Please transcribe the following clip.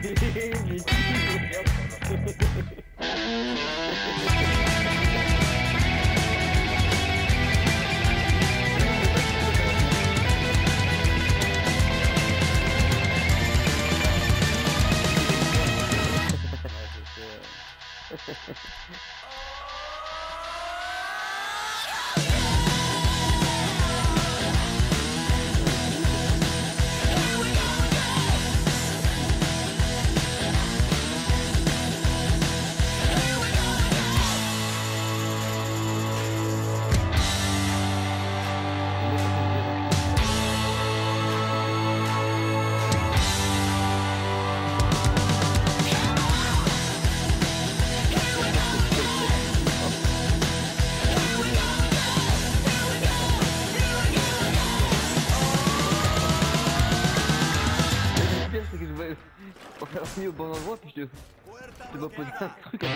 你，你，你，你，你，你，你。bon endroit, puis je te, je te propose un truc à